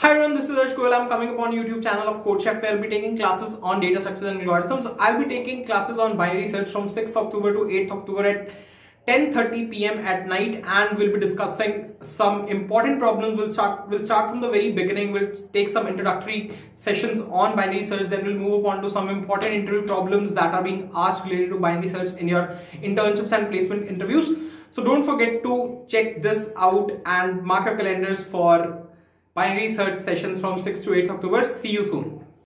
Hi everyone, this is Harsh Goel. I'm coming upon YouTube channel of CodeChef where I'll be taking classes on data structures and algorithms. I'll be taking classes on binary search from 6th October to 8th October at 10:30 p.m. at night and we'll be discussing some important problems. We'll start we'll start from the very beginning. We'll take some introductory sessions on binary search. Then we'll move on to some important interview problems that are being asked related to binary search in your internships and placement interviews. So don't forget to check this out and mark your calendars for binary search sessions from 6 to 8 October. See you soon.